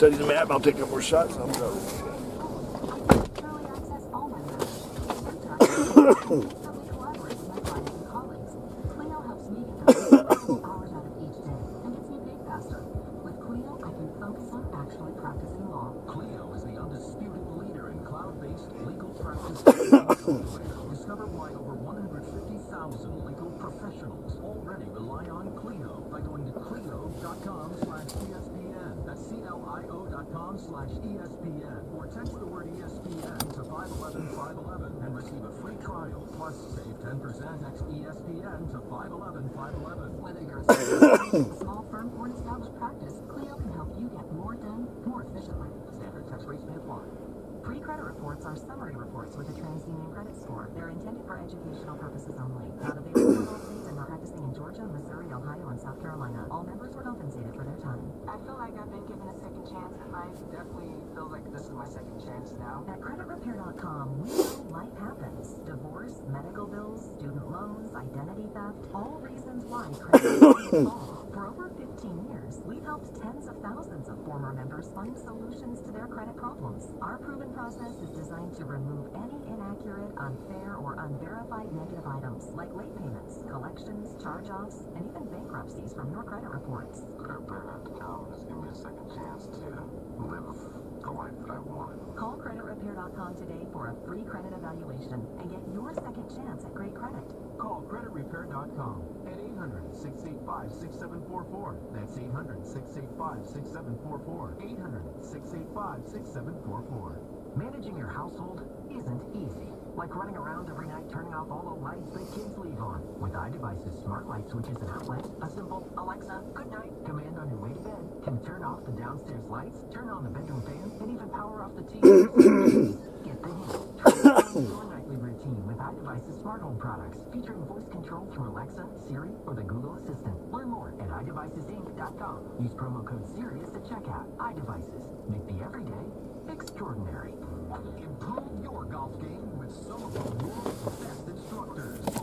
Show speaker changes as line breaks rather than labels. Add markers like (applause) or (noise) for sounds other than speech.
study the map. I'll take couple more shots. I'm done.
Early access all members. Sometimes we collaborate with my clients and colleagues. Clio helps me get the most hours out of each day and gets me paid faster. With Clio, I can focus on actually practicing law.
Clio is the undisputed leader in cloud-based legal practice software. Discover why over 150,000 legal professionals already rely on Clio by going to clio.com slash. That's C-L-I-O dot com slash ESPN. Or text the word ESPN to 511-511 and receive a free trial. Plus, save 10%. Text E ESPN to 511-511.
Whether you're a small firm or an established practice, Clio can help you get more done more efficiently.
Standard text rates may apply.
Pre-credit reports are summary reports with a TransUnion credit score. They're intended for educational purposes only. Not available in all states and not practicing in Georgia, Missouri, Ohio, and South Carolina. All members were compensated for their time.
I feel like I've been given a second chance in life. Definitely feel like this is my second chance now.
At creditrepair.com, we know life happens. Divorce, medical bills, student loans, identity theft, all reasons why credit can (coughs) fall. For over 15 years, we've helped tens of thousands of former members find solutions to their credit problems. Our proven process is designed to remove any inaccurate, unfair, or unverified negative items like late payments, collections, charge-offs, and even bankruptcies from your credit reports.
CreditRepair.com has given me a second chance to live the life that I want.
Call creditrepair.com today for a free credit evaluation and get your second chance at great credit.
Call creditrepair.com at 800-685-6744. That's 800-685-6744. 800-685-6744. Managing your household isn't easy. Like running around every night turning off all the lights that kids leave on. With iDevices smart light switches and outlets, a simple Alexa, good night command on your way to bed can turn off the downstairs lights, turn on the bedroom fan, and even power off the TV. (coughs) Get the hint. Transform your nightly routine with iDevices smart home products featuring voice control from Alexa, Siri, or the Google Assistant. Learn more at iDevicesinc.com. Use promo code SIRIUS at checkout. iDevices. Make the everyday extraordinary. Golf game with some of the world's best instructors